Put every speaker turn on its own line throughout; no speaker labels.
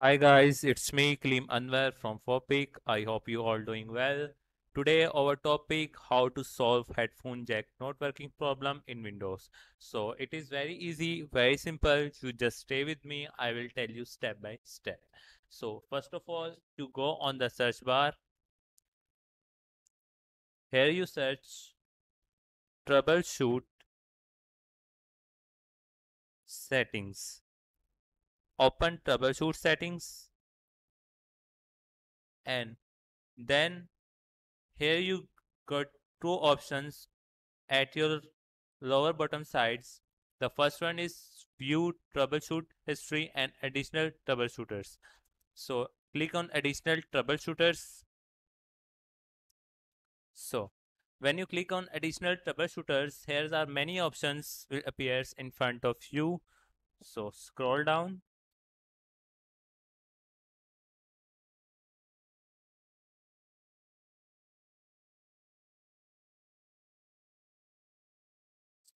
Hi guys, it's me Kaleem Anwar from Fopik. I hope you all doing well. Today our topic how to solve headphone jack not working problem in Windows. So it is very easy, very simple. You just stay with me. I will tell you step by step. So first of all, you go on the search bar. Here you search troubleshoot settings open troubleshoot settings and then here you got two options at your lower bottom sides. The first one is view troubleshoot history and additional troubleshooters. So click on additional troubleshooters. So when you click on additional troubleshooters here are many options will appears in front of you. So scroll down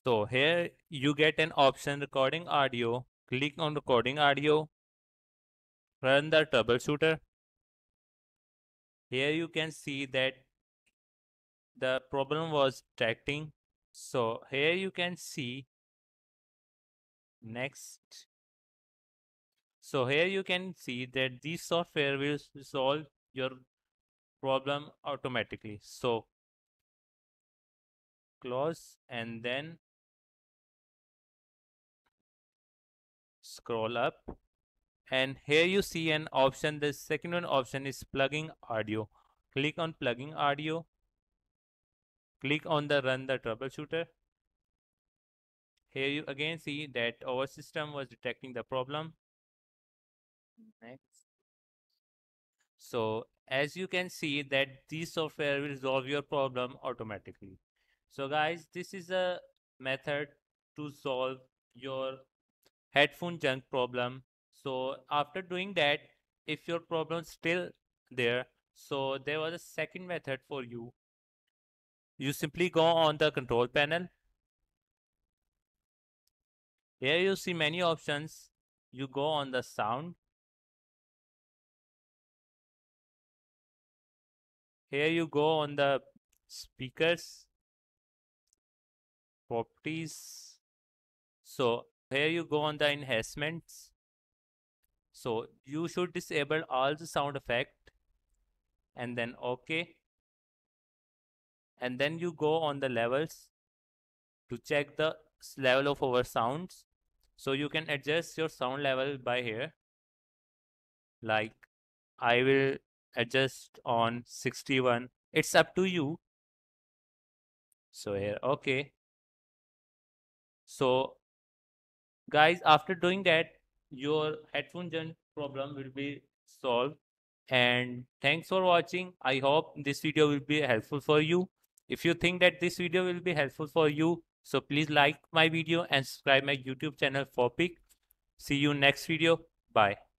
So here you get an option recording audio. Click on recording audio. Run the troubleshooter. Here you can see that the problem was detecting. So here you can see next. So here you can see that this software will solve your problem automatically. So close and then scroll up and here you see an option. The second one option is plugging audio. Click on plugging audio. Click on the run the troubleshooter. Here you again see that our system was detecting the problem. Next. So as you can see that this software will resolve your problem automatically. So guys this is a method to solve your headphone junk problem. So after doing that if your problem still there so there was a second method for you. You simply go on the control panel. Here you see many options. You go on the sound. Here you go on the speakers properties. So here you go on the enhancements. So you should disable all the sound effect and then okay and then you go on the levels to check the level of our sounds. So you can adjust your sound level by here. Like I will adjust on 61 it's up to you. So here okay so guys after doing that your headphone problem will be solved. And thanks for watching. I hope this video will be helpful for you. If you think that this video will be helpful for you so please like my video and subscribe my youtube channel Fopik see you next video. Bye